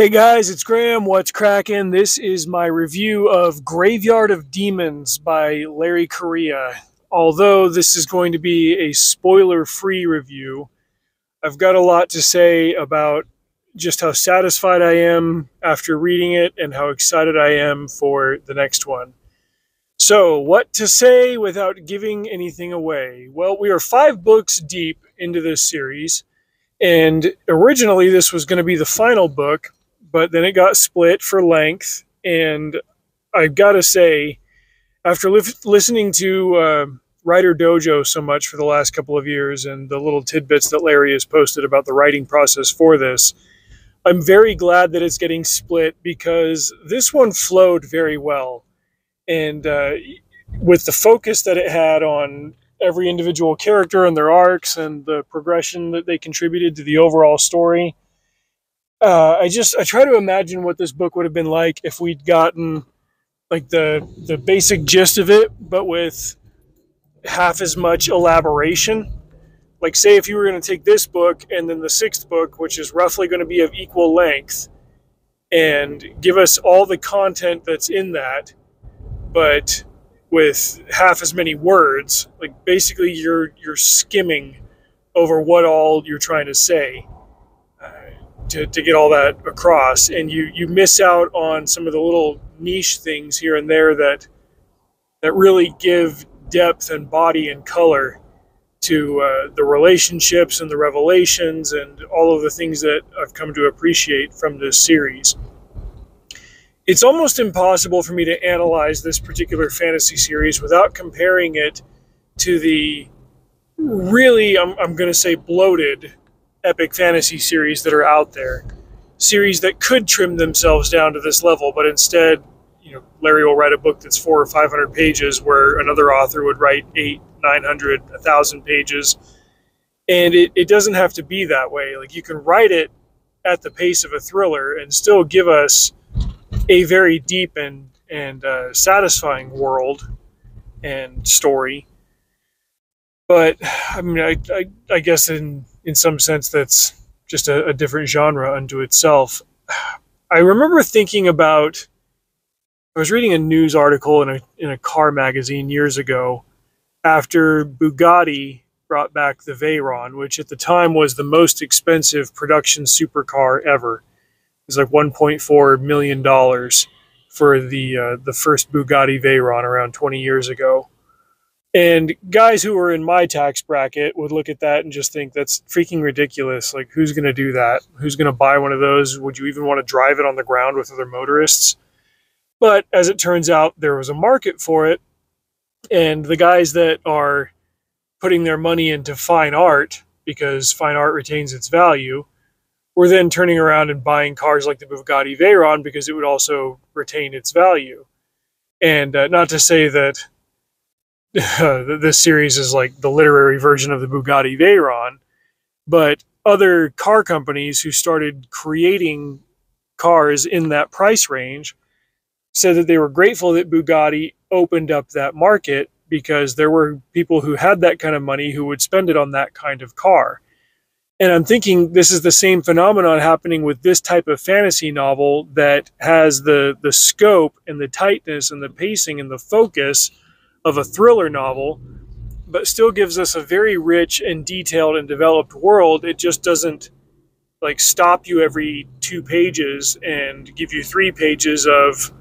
Hey guys, it's Graham. What's cracking? This is my review of Graveyard of Demons by Larry Correia. Although this is going to be a spoiler free review, I've got a lot to say about just how satisfied I am after reading it and how excited I am for the next one. So, what to say without giving anything away? Well, we are five books deep into this series, and originally this was going to be the final book but then it got split for length. And I've got to say, after li- listening to uh, Writer Dojo so much for the last couple of years and the little tidbits that Larry has posted about the writing process for this, I'm very glad that it's getting split because this one flowed very well. And uh, with the focus that it had on every individual character and their arcs and the progression that they contributed to the overall story, uh, I just I try to imagine what this book would have been like if we'd gotten like the the basic gist of it, but with half as much elaboration. Like say if you were going to take this book and then the sixth book, which is roughly going to be of equal length, and give us all the content that's in that, but with half as many words. Like basically you're you're skimming over what all you're trying to say to, to get all that across and you you miss out on some of the little niche things here and there that that really give depth and body and color to uh, the relationships and the revelations and all of the things that I've come to appreciate from this series. It's almost impossible for me to analyze this particular fantasy series without comparing it to the really, I'm, I'm going to say, bloated epic fantasy series that are out there. Series that could trim themselves down to this level, but instead, you know, Larry will write a book that's four or five hundred pages, where another author would write eight, nine hundred, a thousand pages. And it, it doesn't have to be that way. Like you can write it at the pace of a thriller and still give us a very deep and and uh, satisfying world and story. But I mean, I, I, I guess in in some sense that's just a, a different genre unto itself. I remember thinking about I was reading a news article in a in a car magazine years ago after Bugatti brought back the Veyron, which at the time was the most expensive production supercar ever. It was like 1.4 million dollars for the uh, the first Bugatti Veyron around 20 years ago. And guys who were in my tax bracket would look at that and just think that's freaking ridiculous. Like, who's going to do that? Who's going to buy one of those? Would you even want to drive it on the ground with other motorists? But as it turns out, there was a market for it. And the guys that are putting their money into fine art because fine art retains its value were then turning around and buying cars like the Bugatti Veyron because it would also retain its value. And uh, not to say that this series is like the literary version of the Bugatti Veyron, but other car companies who started creating cars in that price range said that they were grateful that Bugatti opened up that market because there were people who had that kind of money who would spend it on that kind of car. And I'm thinking this is the same phenomenon happening with this type of fantasy novel that has the the scope and the tightness and the pacing and the focus of a thriller novel, but still gives us a very rich and detailed and developed world. It just doesn't like stop you every two pages and give you three pages of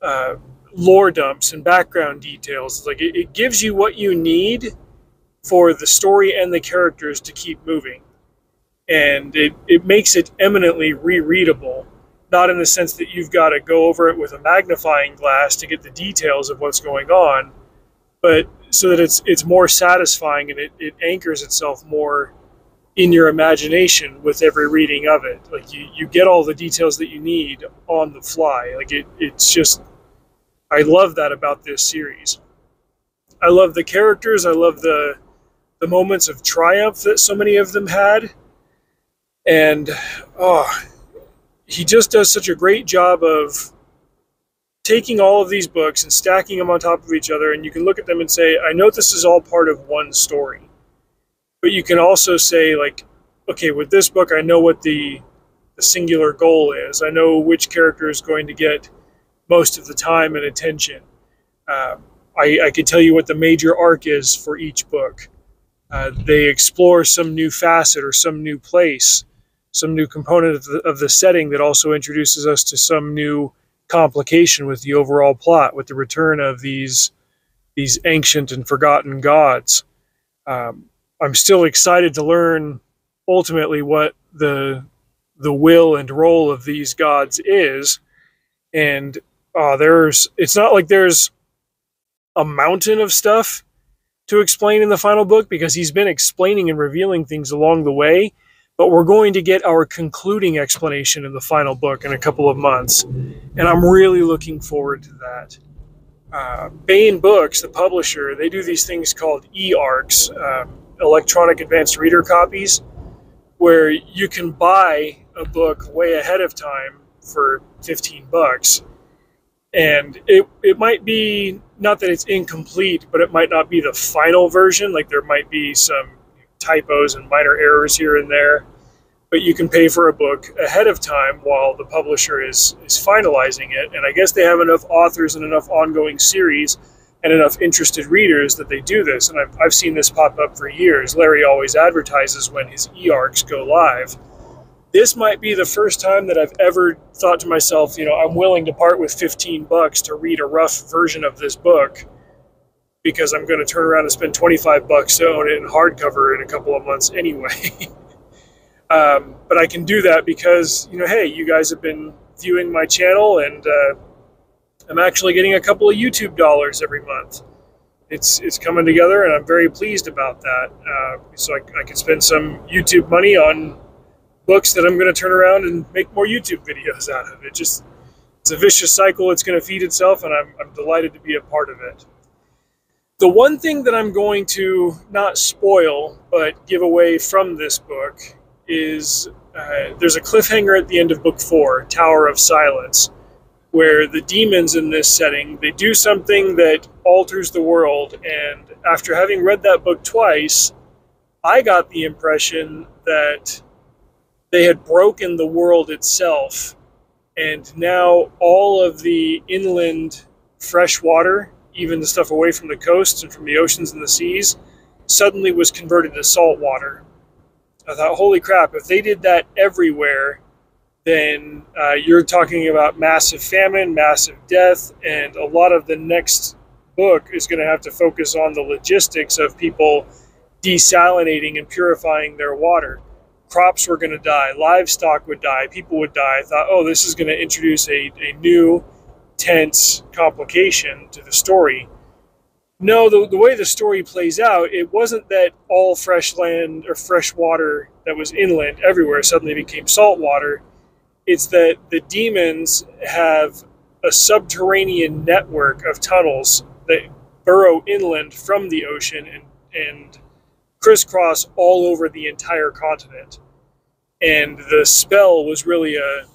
uh, lore dumps and background details. Like it, it gives you what you need for the story and the characters to keep moving. And it, it makes it eminently rereadable not in the sense that you've got to go over it with a magnifying glass to get the details of what's going on, but so that it's it's more satisfying and it, it anchors itself more in your imagination with every reading of it. Like you, you get all the details that you need on the fly. Like it, it's just I love that about this series. I love the characters. I love the the moments of triumph that so many of them had. And oh, he just does such a great job of taking all of these books and stacking them on top of each other, and you can look at them and say, I know this is all part of one story. But you can also say, like, okay, with this book, I know what the the singular goal is. I know which character is going to get most of the time and attention. Uh, I, I can tell you what the major arc is for each book. Uh, they explore some new facet or some new place, some new component of the, of the setting that also introduces us to some new complication with the overall plot, with the return of these these ancient and forgotten gods. Um, I'm still excited to learn ultimately what the the will and role of these gods is, and uh, there's it's not like there's a mountain of stuff to explain in the final book because he's been explaining and revealing things along the way but we're going to get our concluding explanation in the final book in a couple of months, and I'm really looking forward to that. Uh, Baen Books, the publisher, they do these things called e-arcs, uh, electronic advanced reader copies, where you can buy a book way ahead of time for 15 bucks. And it, it might be, not that it's incomplete, but it might not be the final version. Like there might be some typos and minor errors here and there. But you can pay for a book ahead of time while the publisher is, is finalizing it. And I guess they have enough authors and enough ongoing series and enough interested readers that they do this. And I've, I've seen this pop up for years. Larry always advertises when his e-arcs go live. This might be the first time that I've ever thought to myself, you know, I'm willing to part with 15 bucks to read a rough version of this book because I'm going to turn around and spend 25 bucks to own it in hardcover in a couple of months anyway. um, but I can do that because, you know, hey, you guys have been viewing my channel and uh, I'm actually getting a couple of YouTube dollars every month. It's, it's coming together and I'm very pleased about that. Uh, so I, I can spend some YouTube money on books that I'm going to turn around and make more YouTube videos out of. It just, it's a vicious cycle. It's going to feed itself and I'm, I'm delighted to be a part of it. The one thing that I'm going to not spoil, but give away from this book is uh, there's a cliffhanger at the end of book four, Tower of Silence, where the demons in this setting they do something that alters the world. And after having read that book twice, I got the impression that they had broken the world itself, and now all of the inland fresh water even the stuff away from the coasts and from the oceans and the seas, suddenly was converted to salt water. I thought, holy crap, if they did that everywhere, then uh, you're talking about massive famine, massive death, and a lot of the next book is going to have to focus on the logistics of people desalinating and purifying their water. Crops were going to die, livestock would die, people would die. I thought, oh, this is going to introduce a, a new tense complication to the story. No, the, the way the story plays out, it wasn't that all fresh land or fresh water that was inland everywhere suddenly became salt water. It's that the demons have a subterranean network of tunnels that burrow inland from the ocean and, and crisscross all over the entire continent. And the spell was really a,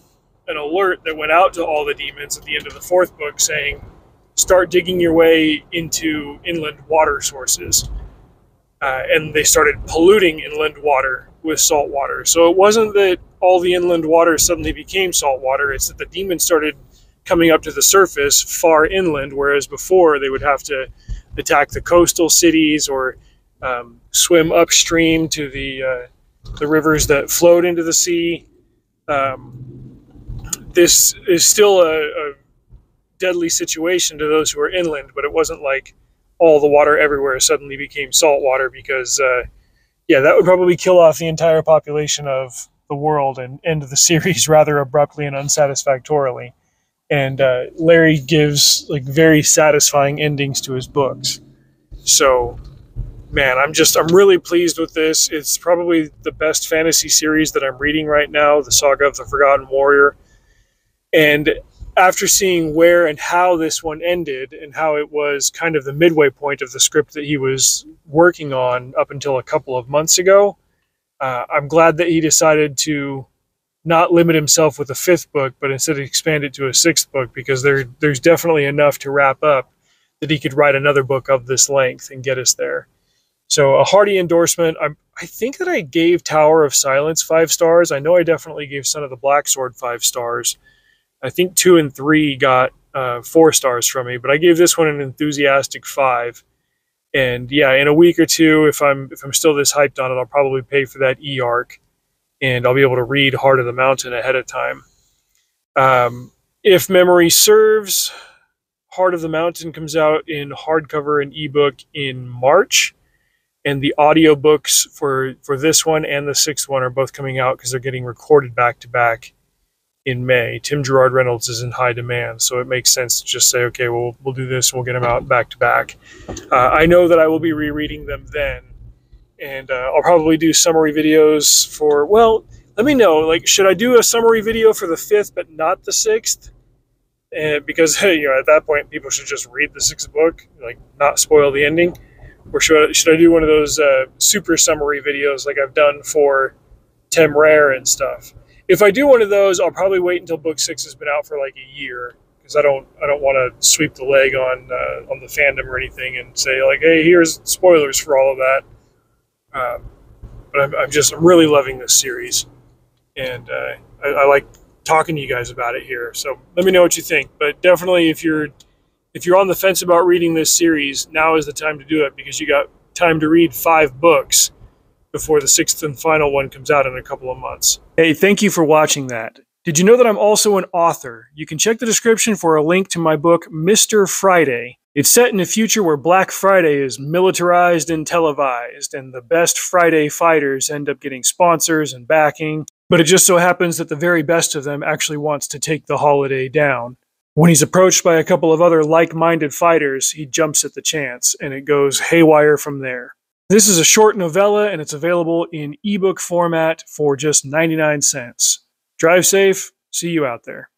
an alert that went out to all the demons at the end of the fourth book saying, start digging your way into inland water sources. Uh, and they started polluting inland water with salt water. So it wasn't that all the inland water suddenly became salt water, it's that the demons started coming up to the surface far inland, whereas before they would have to attack the coastal cities or um, swim upstream to the, uh, the rivers that flowed into the sea. Um, this is still a, a deadly situation to those who are inland, but it wasn't like all the water everywhere suddenly became salt water because, uh, yeah, that would probably kill off the entire population of the world and end the series rather abruptly and unsatisfactorily. And uh, Larry gives like very satisfying endings to his books. So, man, I'm just I'm really pleased with this. It's probably the best fantasy series that I'm reading right now, the Saga of the Forgotten Warrior. And after seeing where and how this one ended and how it was kind of the midway point of the script that he was working on up until a couple of months ago, uh, I'm glad that he decided to not limit himself with a fifth book, but instead expand it to a sixth book because there there's definitely enough to wrap up that he could write another book of this length and get us there. So a hearty endorsement. I'm I think that I gave Tower of Silence five stars. I know I definitely gave Son of the Black Sword five stars. I think two and three got uh, four stars from me, but I gave this one an enthusiastic five. And yeah, in a week or two, if I'm if I'm still this hyped on it, I'll probably pay for that e arc, and I'll be able to read Heart of the Mountain ahead of time. Um, if memory serves, Heart of the Mountain comes out in hardcover and ebook in March and the audiobooks for for this one and the sixth one are both coming out because they're getting recorded back to back in May. Tim Gerard Reynolds is in high demand, so it makes sense to just say, okay, well, we'll do this we'll get them out back to back. Uh, I know that I will be rereading them then, and uh, I'll probably do summary videos for. Well, let me know. Like, should I do a summary video for the fifth but not the sixth? And because you know, at that point, people should just read the sixth book, like not spoil the ending or should I, should I do one of those uh, super summary videos like I've done for Temeraire and stuff? If I do one of those, I'll probably wait until book six has been out for like a year because I don't I don't want to sweep the leg on uh, on the fandom or anything and say like, hey, here's spoilers for all of that. Um, but I'm, I'm just I'm really loving this series, and uh, I, I like talking to you guys about it here. So let me know what you think. But definitely, if you're if you're on the fence about reading this series, now is the time to do it because you got time to read five books before the sixth and final one comes out in a couple of months. Hey, thank you for watching that. Did you know that I'm also an author? You can check the description for a link to my book, Mr. Friday. It's set in a future where Black Friday is militarized and televised, and the best Friday fighters end up getting sponsors and backing. But it just so happens that the very best of them actually wants to take the holiday down. When he's approached by a couple of other like minded fighters, he jumps at the chance, and it goes haywire from there. This is a short novella, and it's available in ebook format for just 99 cents. Drive safe. See you out there.